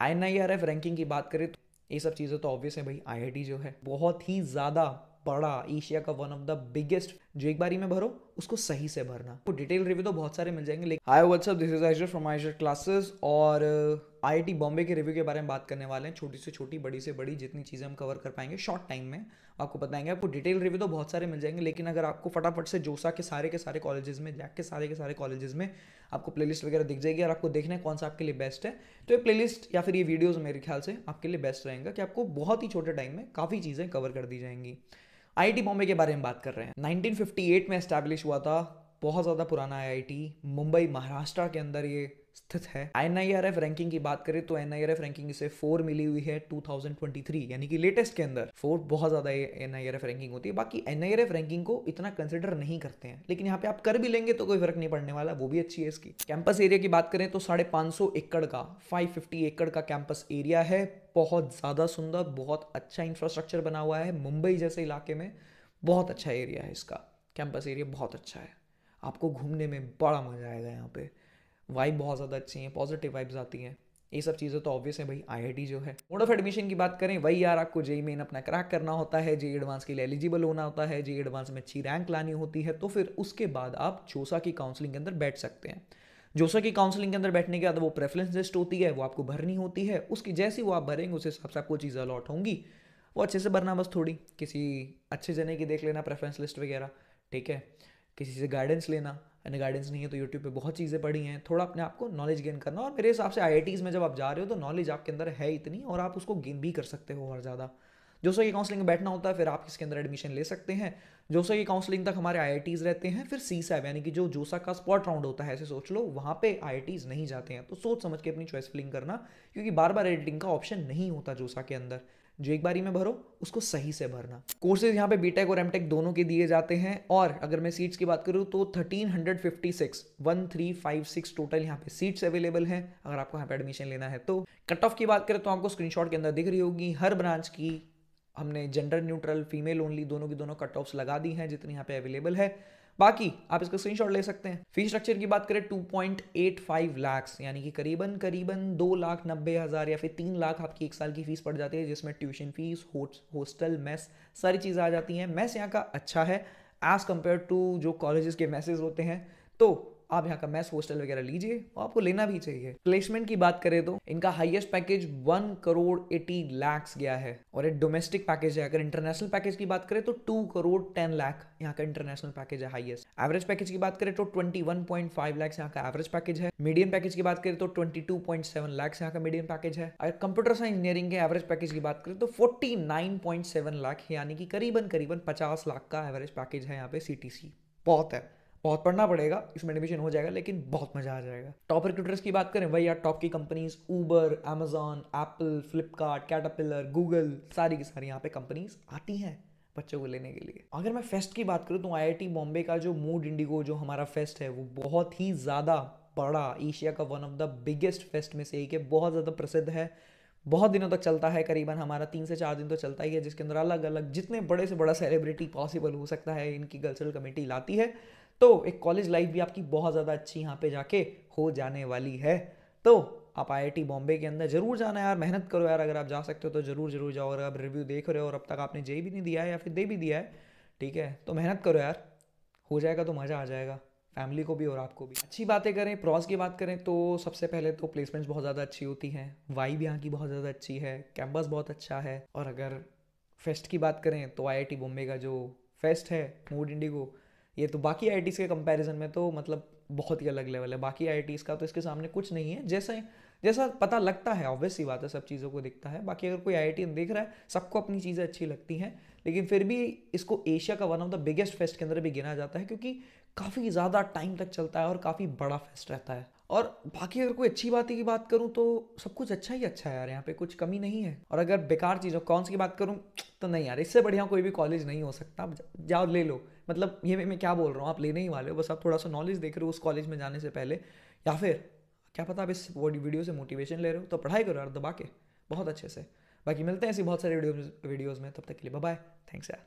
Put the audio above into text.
आई ranking की बात करें तो ये सब चीज़ें तो ऑब्वियस है भाई आईआईटी जो है, बहुत ही ज़्यादा बड़ा एशिया का वन ऑफ़ द बिगेस्ट जो एक बारी में भरो, उसको सही से भरना। तो डिटेल रिव्यू तो बहुत सारे मिल जाएँगे, लेकिन hi what's up this is आइजर from आइजर classes और आईआईटी बॉम्बे के रिव्यू के बारे में बात करने वाले हैं। छोटी से छोटी, बड़ी से बड़ी, जितनी चीज़ें हम कवर कर पाएँगे शॉर्ट टाइम में। आपको बताएँगे आपको डिटेल रिव्यू तो बहुत सारे मिल जाएँगे, लेकिन अगर आपको फटाफट से जोसा के सारे के सारे कॉलेजेस में जैक के सारे के सारे कॉलेजेस में आपको प्लेलिस्ट वगैरह दिख जाएगी और आपको देखना है कौन सा आपके लिए बेस्ट है तो ये प्लेलिस्ट या फिर ये वीडियोज़ मेरे ख्याल से आपके लिए बेस्ट रहेगा कि आपको बहुत ही छोटे टाइम में काफ़ी चीज़ें कवर कर दी जाएँगी। आईआईटी बॉम्बे के बारे में बात कर रहे हैं। 1958 में एस्टैब्लिश हुआ था, बहुत ज़्यादा पुराना आईआईटी मुंबई, महाराष्ट्र के अंदर ये स्थित है। N I R F ranking की बात करें तो N I R F ranking इसे फोर मिली हुई है 2023 यानी कि लेटेस्ट के अंदर। फोर बहुत ज़्यादा N I R F ranking होती है। बाकी N I R F ranking को इतना कंसिडर नहीं करते हैं। लेकिन यहाँ पे आप कर भी लेंगे तो कोई फ़र्क नहीं पड़ने वाला, वो भी अच्छी है इसकी। कैंपस एरिया की बात करें तो साढ़े एकड़ का फाइव एकड़ का कैंपस एरिया है। बहुत ज़्यादा सुंदर, बहुत अच्छा इंफ्रास्ट्रक्चर बना हुआ है मुंबई जैसे इलाके में। बहुत अच्छा एरिया है इसका। कैंपस एरिया बहुत अच्छा है। आपको घूमने में बड़ा मज़ा आएगा यहाँ पे। वाइब बहुत ज़्यादा अच्छी हैं पॉजिटिव वाइब्स आती हैं। ये सब चीज़ें तो ऑब्वियस है भाई आईआईटी जो है। मोड ऑफ़ एडमिशन की बात करें, वही यार आपको जेई मेन अपना क्रैक करना होता है जेई एडवांस के लिए एलिजिबल होना होता है जे एडवांस में अच्छी रैंक लानी होती है तो फिर उसके बाद आप जोसा की काउंसलिंग के अंदर बैठ सकते हैं। जोसा की काउंसलिंग के अंदर बैठने के बाद वो प्रेफरेंस लिस्ट होती है, वो आपको भरनी होती है, उसकी जैसी वो आप भरेंगे, उस हिसाब से आपको चीज़ें अलॉट होंगी। वो अच्छे से भरना बस थोड़ी, किसी अच्छे जने की देख लेना प्रेफरेंस लिस्ट वगैरह, ठीक है? किसी से गाइडेंस लेना यानी गाइडेंस नहीं है तो यूट्यूब पे बहुत चीज़ें पढ़ी हैं। थोड़ा अपने आप को नॉलेज गेन करना और मेरे हिसाब से आई में जब आप जा रहे हो तो नॉलेज आपके अंदर है इतनी और आप उसको गेन भी कर सकते हो और ज़्यादा। जो सो की काउंसलिंग में बैठना होता है, फिर आप इसके अंदर एडमिशन ले सकते हैं। जो सो की काउंसलिंग तक हमारे आई रहते हैं, फिर सी सैव यानी कि जो जोसा का स्पॉट राउंड होता है, ऐसे सोच लो, वहाँ पे आई नहीं जाते हैं। तो सोच समझ के अपनी चॉइस फिलिंग करना, क्योंकि बार बार एडिटिंग का ऑप्शन नहीं होता जोसा के अंदर। जो एक बारी में भरो, उसको सही से भरना। कोर्सेज यहाँ पे बीटेक और एमटेक दोनों के दिए जाते हैं और अगर मैं सीट्स की बात करूँ तो thirteen hundred fifty six one three five six total यहाँ पे सीट्स अवेलेबल हैं। अगर आपको यहाँ पे एडमिशन लेना है तो कट ऑफ़ की बात करें तो आपको स्क्रीनशॉट के अंदर दिख रही होगी, हर ब्रांच की हमने जेंडर न्यूट्रल फीमेल ओनली दोनों की दोनों कट ऑफ्स लगा दी हैं, जितनी यहाँ पे अवेलेबल है। बाकी, आप इसका स्क्रीनशॉट ले सकते हैं। फ़ीस स्ट्रक्चर की बात करें 2.85 लाख यानी कि करीबन करीबन दो लाख नब्बे हज़ार या फिर तीन लाख आपकी एक साल की फ़ीस पड़ जाती है, जिसमें ट्यूशन फ़ीस हॉस्टल मेस सारी चीज़ें आ जाती हैं। मेस यहाँ का अच्छा है एज़ कंपेयर टू जो कॉलेजेस के मैसेज होते हैं। तो आप यहाँ का मैस हॉस्टल वगैरह लीजिए और आपको लेना भी चाहिए। प्लेसमेंट की बात करें तो इनका highest package one crore eighty lakhs गया है। और एक डोमेस्टिक पैकेज है, अगर इंटरनेशनल पैकेज की बात करें तो टू करोड़ टेन लाख यहाँ का इंटरनेशनल पैकेज है हाईएस्ट एवरेज पैकेज की बात करें तो twenty one point five lakhs यहाँ का एवरेज पैकेज है। मीडियम पैकेज की बात करें तो twenty two point seven lakhs यहाँ का मीडियम पैकेज है। अगर कंप्यूटर साइंस इंजीनियरिंग के एवरेज पैकेज की बात करें तो forty nine point seven lakh यानी कि करीबन करीबन पचास लाख का एवरेज पैकेज है यहाँ पे सीटीसी बहुत है। बहुत पढ़ना पड़ेगा, इसमें एडमिशन हो जाएगा, लेकिन बहुत मज़ा आ जाएगा। टॉप रिक्रूटर्स की बात करें, वही यार टॉप की companies Uber Amazon Apple Flipkart Caterpillar Google सारी की सारी यहाँ पे कंपनीज़ आती हैं बच्चों को लेने के लिए। अगर मैं फेस्ट की बात करूँ तो आईआईटी बॉम्बे का जो मूड इंडिगो जो हमारा फेस्ट है, वो बहुत ही ज़्यादा बड़ा एशिया का one of the biggest fest में से एक है, बहुत ज़्यादा प्रसिद्ध है। बहुत दिनों तक चलता है, करीबन हमारा तीन से चार दिन तो चलता ही है, जिसके अंदर अलग अलग जितने बड़े से बड़ा सेलिब्रिटी पॉसिबल हो सकता है, इनकी कल्चरल कमेटी लाती है। तो एक कॉलेज लाइफ भी आपकी बहुत ज़्यादा अच्छी यहाँ पे जाके हो जाने वाली है। तो आप आईआईटी बॉम्बे के अंदर ज़रूर जाना यार, मेहनत करो यार, अगर आप जा सकते हो तो ज़रूर ज़रूर जाओ। अगर आप रिव्यू देख रहे हो और अब तक आपने जे भी नहीं दिया है या फिर दे भी दिया है, ठीक है तो मेहनत करो यार। हो जाएगा तो मज़ा आ जाएगा फैमिली को भी और आपको भी। अच्छी बातें करें प्रॉस की बात करें तो सबसे पहले तो प्लेसमेंट्स बहुत ज़्यादा अच्छी होती हैं वाइब यहाँ की बहुत ज़्यादा अच्छी है कैंपस बहुत अच्छा है। और अगर फेस्ट की बात करें तो आईआईटी बॉम्बे का जो फेस्ट है मूड इंडिगो ये तो बाकी आई के कंपैरिजन में तो मतलब बहुत ही अलग लेवल है। बाकी आई का तो इसके सामने कुछ नहीं है। जैसे, जैसा पता लगता है ऑब्वियस ही बात है, सब चीज़ों को दिखता है। बाकी अगर कोई आईआईटी देख रहा है, सबको अपनी चीज़ें अच्छी लगती हैं। लेकिन फिर भी इसको एशिया का one of the biggest fest के अंदर भी गिना जाता है, क्योंकि काफ़ी ज़्यादा टाइम तक चलता है और काफ़ी बड़ा फेस्ट रहता है। और बाकी अगर कोई अच्छी बात की बात करूँ तो सब कुछ अच्छा ही अच्छा है यार, यहाँ पे कुछ कमी नहीं है। और अगर बेकार चीज़ों, कौन सी बात करूँ तो नहीं यार, इससे बढ़िया कोई भी कॉलेज नहीं हो सकता। जाओ, ले लो। मतलब ये मैं क्या बोल रहा हूँ? आप लेने ही वाले हो, बस आप थोड़ा सा नॉलेज देख रहे हो उस कॉलेज में जाने से पहले। या फिर, क्या पता आप इस वीडियो से मोटिवेशन ले रहे हो तो पढ़ाई करो यार, दबा के, बहुत अच्छे से। बाकी मिलते हैं ऐसी बहुत सारे वीडियोज़ में, तब तक के लिए बाय थैंक्स यार.